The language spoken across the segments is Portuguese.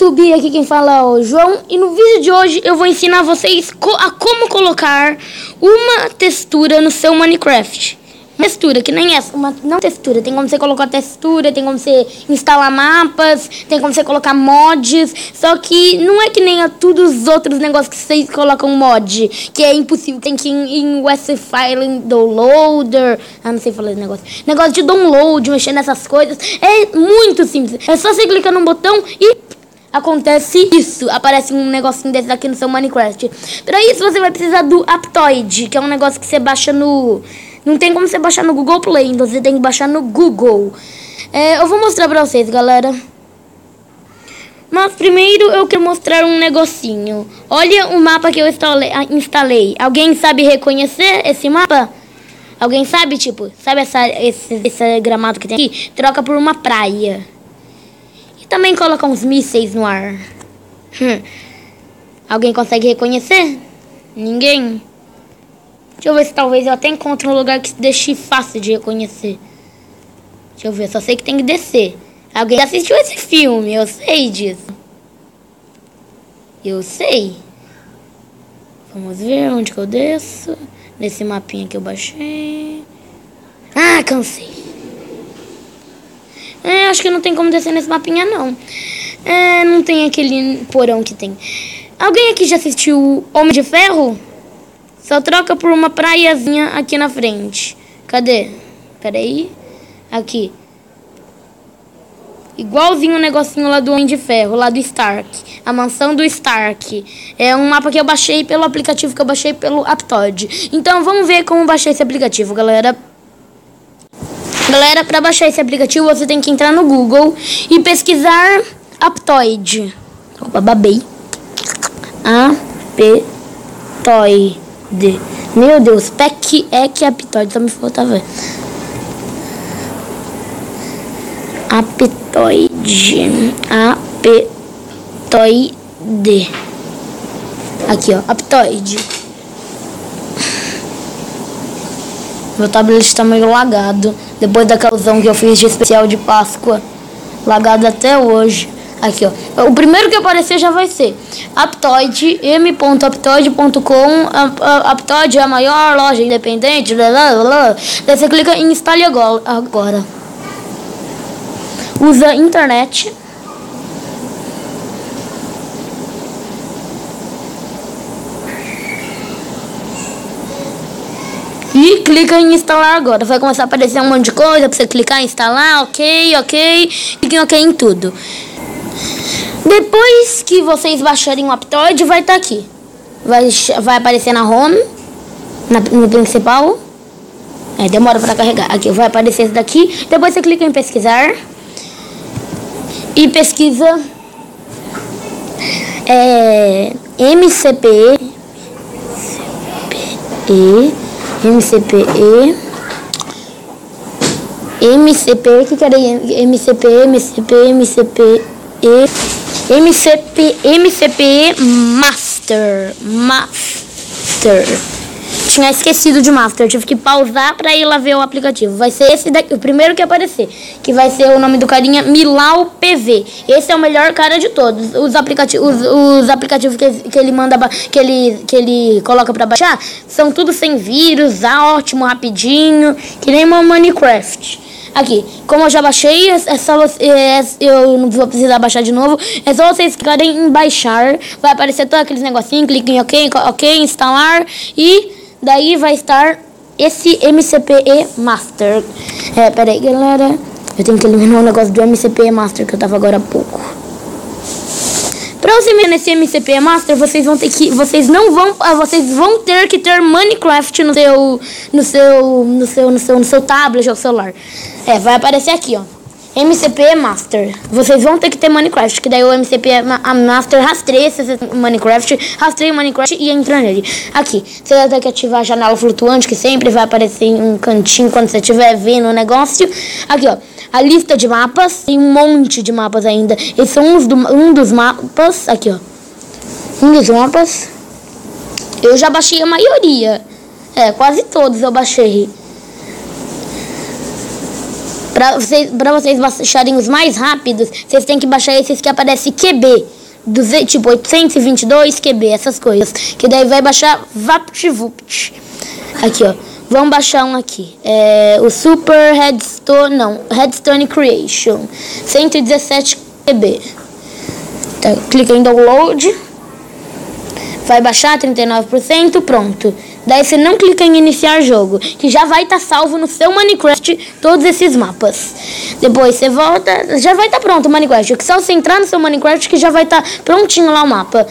YouTube, aqui quem fala é o João e no vídeo de hoje eu vou ensinar vocês co a como colocar uma textura no seu Minecraft textura, que nem essa. Uma, não textura, tem como você colocar textura, tem como você instalar mapas, tem como você colocar mods. Só que não é que nem a todos os outros negócios que vocês colocam mod, que é impossível. Tem que ir em West File Downloader. Ah, não sei falar esse negócio. Negócio de download, mexer nessas coisas. É muito simples. É só você clicar num botão e acontece isso. Aparece um negocinho desse aqui no seu Minecraft. Para isso você vai precisar do Aptoid, que é um negócio que você baixa no não tem como você baixar no Google Play, então você tem que baixar no Google. É, eu vou mostrar pra vocês, galera. Mas primeiro eu quero mostrar um negocinho. Olha o mapa que eu ah, instalei. Alguém sabe reconhecer esse mapa? Alguém sabe, tipo, sabe essa, esse, esse gramado que tem aqui? Troca por uma praia. Também coloca uns mísseis no ar. Hum. Alguém consegue reconhecer? Ninguém? Deixa eu ver se talvez eu até encontre um lugar que deixe fácil de reconhecer. Deixa eu ver, só sei que tem que descer. Alguém assistiu esse filme, eu sei disso. Eu sei. Vamos ver onde que eu desço. Nesse mapinha que eu baixei. Ah, cansei. É, acho que não tem como descer nesse mapinha, não. É, não tem aquele porão que tem. Alguém aqui já assistiu Homem de Ferro? Só troca por uma praiazinha aqui na frente. Cadê? Peraí. Aqui. Igualzinho o negocinho lá do Homem de Ferro, lá do Stark. A mansão do Stark. É um mapa que eu baixei pelo aplicativo que eu baixei pelo Aptod. Então vamos ver como baixar esse aplicativo, galera. Galera, para baixar esse aplicativo você tem que entrar no Google e pesquisar Aptoid. Opa, babei. A-P-Toid. Meu Deus, PEC é que apitoide, só me falta ver. Apitoide. Apitoide. Aqui, ó, apitoide. Meu tablet está meio lagado. Depois da causão que eu fiz de especial de Páscoa. Lagado até hoje. Aqui, ó. O primeiro que aparecer já vai ser Aptoid, m.aptoid.com. Aptoid é a maior loja independente. Blá, blá, blá. Daí você clica em instale agora. Usa internet. E clica em instalar agora. Vai começar a aparecer um monte de coisa pra você clicar em instalar, ok, ok. Clique em ok em tudo. Depois que vocês baixarem o Aptoid, vai estar tá aqui. Vai, vai aparecer na home, na, no principal. É, demora para carregar. Aqui vai aparecer esse daqui. Depois você clica em pesquisar. E pesquisa é, MCPE MCPE MCP, que que era MCP, MCP, MCP e MCP, MCP Master. Master. Tinha esquecido de Master, tive que pausar para ir lá ver o aplicativo. Vai ser esse daqui, o primeiro que aparecer, que vai ser o nome do carinha Milau PV. Esse é o melhor cara de todos. Os aplicativos, os, os aplicativos que, que ele manda, que ele, que ele coloca para baixar, são tudo sem vírus, ótimo, rapidinho, que nem uma Minecraft. Aqui, como eu já baixei, é só você, é, eu não vou precisar baixar de novo. É só vocês clicarem em baixar. Vai aparecer todos aqueles negocinhos, clique em OK, OK, instalar e daí vai estar esse MCPE Master. É, peraí, galera. Eu tenho que eliminar o negócio do MCPE Master que eu tava agora há pouco. Pra você ver nesse MCP Master, vocês vão ter que, vocês não vão, ah, vocês vão ter que ter Minecraft no seu, no seu, no seu, no seu, no seu tablet ou celular. É, vai aparecer aqui, ó. MCP Master. Vocês vão ter que ter Minecraft, que daí o MCP Master rastreia esse Minecraft, rastreia o Minecraft e entra nele. Aqui, você vai ter que ativar a janela flutuante, que sempre vai aparecer em um cantinho quando você estiver vendo o negócio. Aqui, ó a lista de mapas. Tem um monte de mapas ainda. Esses são uns do, um dos mapas. Aqui, ó. Um dos mapas. Eu já baixei a maioria. É, quase todos eu baixei. Pra vocês, pra vocês baixarem os mais rápidos, vocês têm que baixar esses que aparece QB. 200, tipo 822 QB, essas coisas. Que daí vai baixar VaptVupt. Aqui, ó. Vamos baixar um aqui. É, o Super Redstone, não, Redstone Creation. 117 QB. Tá, clica em download. Vai baixar 39%, pronto. Daí você não clica em iniciar jogo, que já vai estar tá salvo no seu Minecraft todos esses mapas. Depois você volta, já vai estar tá pronto o Minecraft. Só você entrar no seu Minecraft que já vai estar tá prontinho lá o mapa.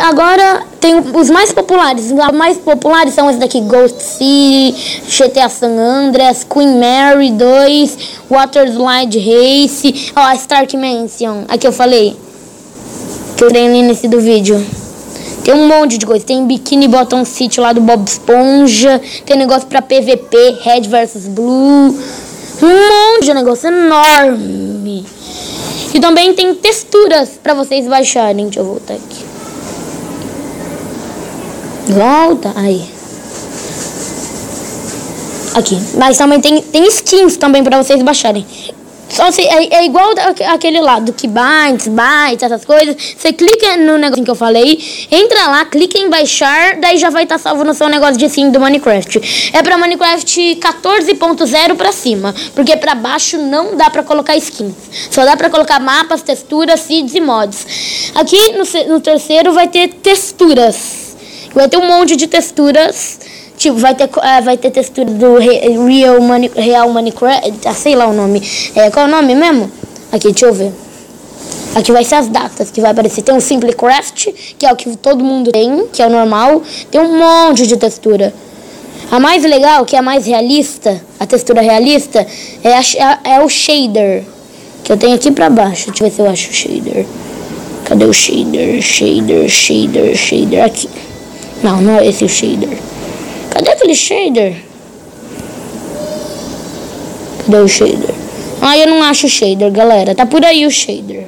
Agora tem os mais populares. Os mais populares são esses daqui: Ghost City, GTA San Andreas, Queen Mary 2, Water Slide Race, ó, Stark Mansion. Aqui eu falei que eu no início do vídeo. Tem um monte de coisa. Tem Bikini Bottom City lá do Bob Esponja. Tem negócio pra PVP, Red vs Blue. Um monte de negócio enorme. E também tem texturas pra vocês baixarem. Deixa eu voltar aqui. Volta. Aí. Aqui. Mas também tem, tem skins também pra vocês baixarem. Só se, é, é igual aquele lado que bytes, bytes, essas coisas. Você clica no negócio que eu falei, entra lá, clica em baixar, daí já vai estar tá salvo no seu negócio de skin do Minecraft. É pra Minecraft 14.0 pra cima, porque pra baixo não dá pra colocar skins. Só dá pra colocar mapas, texturas, seeds e mods. Aqui no, no terceiro vai ter texturas. Vai ter um monte de texturas Tipo, vai ter, uh, vai ter textura do Real, Money, Real Minecraft, ah, sei lá o nome. É, qual é o nome mesmo? Aqui, deixa eu ver. Aqui vai ser as datas que vai aparecer. Tem o Simple Craft, que é o que todo mundo tem, que é o normal. Tem um monte de textura. A mais legal, que é a mais realista, a textura realista, é, a, é o shader. Que eu tenho aqui pra baixo. Deixa eu ver se eu acho o shader. Cadê o shader? Shader, shader, shader. Aqui. Não, não é esse o shader. Cadê aquele shader? Cadê o shader? Ah, eu não acho o shader, galera. Tá por aí o shader.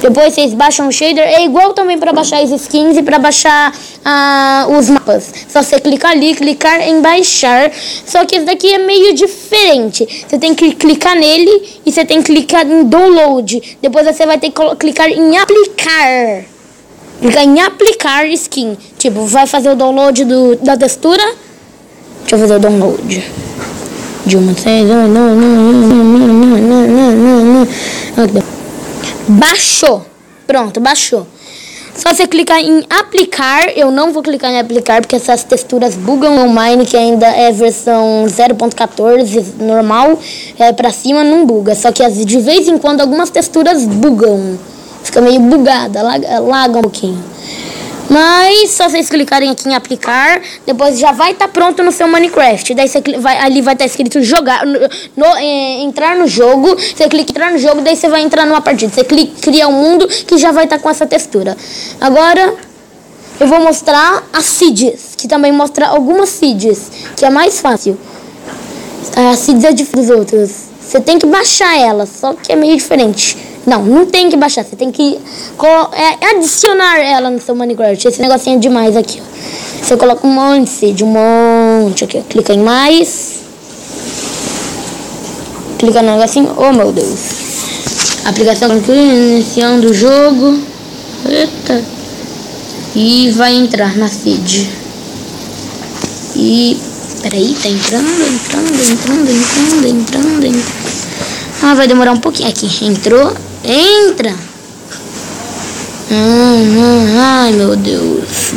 Depois vocês baixam o shader. É igual também para baixar as skins e para baixar ah, os mapas. Só você clicar ali, clicar em baixar. Só que esse daqui é meio diferente. Você tem que clicar nele e você tem que clicar em download. Depois você vai ter que clicar em aplicar. Clicar em aplicar skin. Tipo, vai fazer o download do, da textura Deixa eu fazer o download. De uma Baixou. Pronto, baixou. Só você clicar em aplicar, eu não vou clicar em aplicar porque essas texturas bugam no Mine, que ainda é versão 0.14 normal, é para cima não buga. Só que de vez em quando algumas texturas bugam. Fica meio bugada, laga, laga um pouquinho. Mas só vocês clicarem aqui em aplicar, depois já vai estar tá pronto no seu Minecraft. Daí você vai, ali vai estar tá escrito jogar, no, no é, entrar no jogo. Você clica entrar no jogo, daí você vai entrar numa partida. Você clica, cria um mundo que já vai estar tá com essa textura. Agora eu vou mostrar as seeds, que também mostra algumas seeds, que é mais fácil. A seeds é diferente dos outros. Você tem que baixar ela, só que é meio diferente. Não, não tem que baixar. Você tem que é, adicionar ela no seu Minecraft. Esse negocinho é demais aqui, ó. Você coloca um monte de um monte aqui. Ó. Clica em mais. Clica no negocinho. Oh, meu Deus. Aplicação iniciando o jogo. Eita. E vai entrar na feed. E... Peraí, tá entrando, entrando, entrando, entrando, entrando, entrando. Ah, vai demorar um pouquinho. Aqui, entrou. Entra! Hum, hum, ai, meu Deus.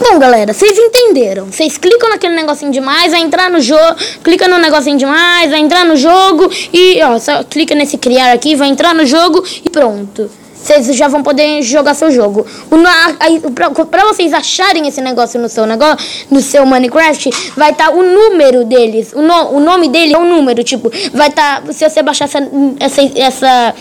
Bom, galera, vocês entenderam. Vocês clicam naquele negocinho demais, vai entrar no jogo, clica no negocinho demais, vai entrar no jogo e, ó, só clica nesse criar aqui, vai entrar no jogo e pronto vocês já vão poder jogar seu jogo. Para vocês acharem esse negócio no seu negócio, no seu Minecraft, vai estar tá o número deles. O, no, o nome dele é o número, tipo, vai estar. Tá, se você baixar essa essa essa,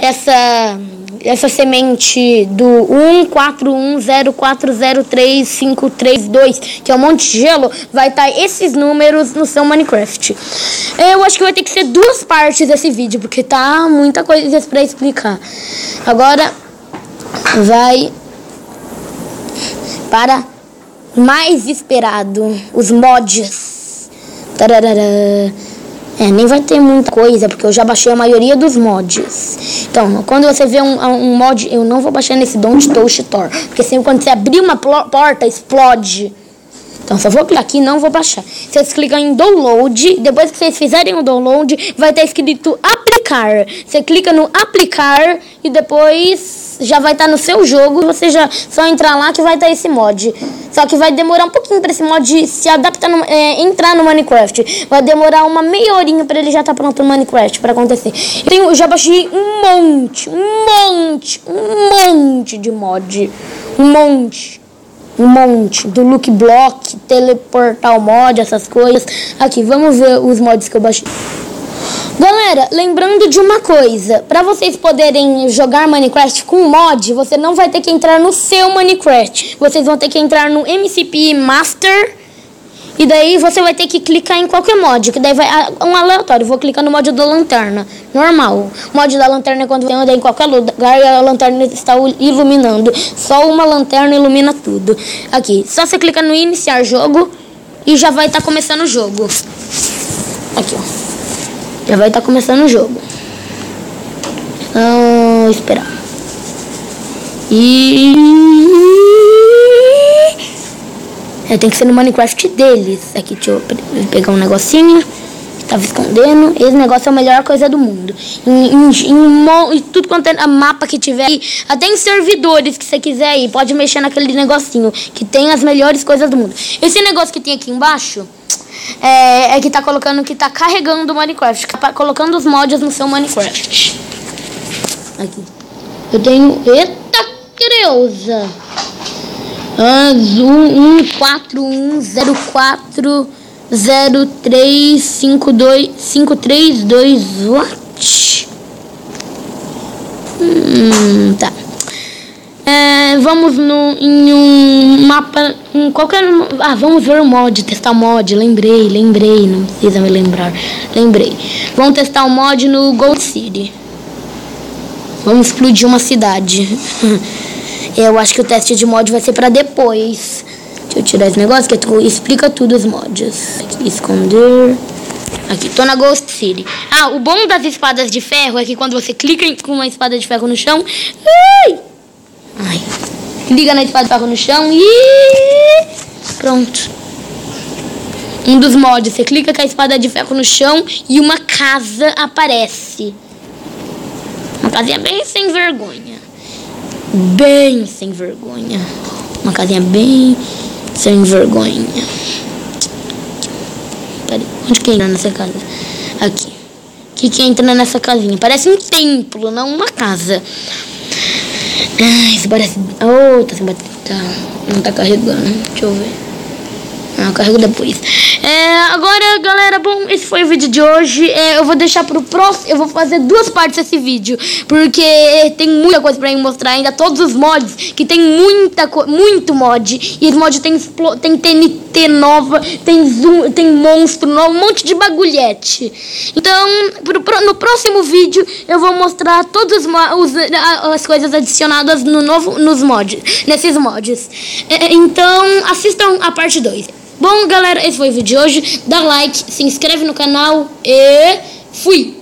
essa essa semente do 14104035332, que é um monte de gelo, vai estar tá esses números no seu Minecraft. Eu acho que vai ter que ser duas partes desse vídeo, porque tá muita coisa para explicar. Agora vai para mais esperado, os mods. Tararara. É, nem vai ter muita coisa, porque eu já baixei a maioria dos mods. Então, quando você vê um, um mod, eu não vou baixar nesse Don't Touch Tor. Porque sempre quando você abrir uma porta, explode. Então, só vou clicar aqui não vou baixar. Vocês clicam em download, depois que vocês fizerem o download, vai estar escrito aplicar. Você clica no aplicar e depois já vai estar no seu jogo. Você já só entrar lá que vai estar esse mod. Só que vai demorar um pouquinho para esse mod se adaptar, no, é, entrar no Minecraft. Vai demorar uma meia horinha para ele já estar tá pronto no Minecraft para acontecer. Eu, tenho, já baixei um monte, um monte, um monte de mod. Um monte um monte do look block, teleportar o mod, essas coisas. Aqui, vamos ver os mods que eu baixei. Galera, lembrando de uma coisa, para vocês poderem jogar Minecraft com mod, você não vai ter que entrar no seu Minecraft. Vocês vão ter que entrar no MCP Master e daí você vai ter que clicar em qualquer mod, que daí vai um aleatório. Vou clicar no mod da lanterna, normal. Mod da lanterna é quando anda em qualquer lugar e a lanterna está iluminando. Só uma lanterna ilumina tudo. Aqui, só você clica no iniciar jogo e já vai estar tá começando o jogo. Aqui, ó. Já vai estar tá começando o jogo. Então, esperar. E tem que ser no Minecraft deles. Aqui, deixa eu pegar um negocinho. Tava escondendo. Esse negócio é a melhor coisa do mundo. Em, em, em, em tudo quanto é mapa que tiver aí, até em servidores que você quiser aí, pode mexer naquele negocinho que tem as melhores coisas do mundo. Esse negócio que tem aqui embaixo é, é que tá colocando que tá carregando o Minecraft, tá colocando os mods no seu Minecraft. Aqui. Eu tenho. Eita, creusa! Três dois what? Hum, tá. É, vamos no, em um mapa, em qualquer, ah, vamos ver o mod, testar o mod, lembrei, lembrei, não precisa me lembrar, lembrei. Vamos testar o mod no Gold City. Vamos explodir uma cidade. Eu acho que o teste de mod vai ser pra depois. Deixa eu tirar esse negócio que tu explica tudo os mods. Esconder. Aqui, tô na Ghost City. Ah, o bom das espadas de ferro é que quando você clica com uma espada de ferro no chão... Ai! Ai. Liga na espada de ferro no chão e... Pronto. Um dos mods, você clica com a espada de ferro no chão e uma casa aparece. Uma casinha bem sem vergonha bem sem vergonha. Uma casinha bem sem vergonha. Peraí, onde que entra nessa casa? Aqui. O que, que entra nessa casinha? Parece um templo, não uma casa. Ai, isso parece. Oh, tá sem bateria. Tá. Não tá carregando. Deixa eu ver. Ah, carrego depois. É, agora, galera, bom, esse foi o vídeo de hoje. É, eu vou deixar pro próximo. Eu vou fazer duas partes desse vídeo. Porque tem muita coisa pra mostrar ainda. Todos os mods, que tem muita muito mod. E esse mod tem, tem TNT nova, tem zoom, tem monstro novo, um monte de bagulhete. Então, pro, pro, no próximo vídeo, eu vou mostrar todas as coisas adicionadas no novo, nos mods, nesses mods. É, então, assistam a parte 2. Bom, galera, esse foi o vídeo de hoje. Dá like, se inscreve no canal e fui!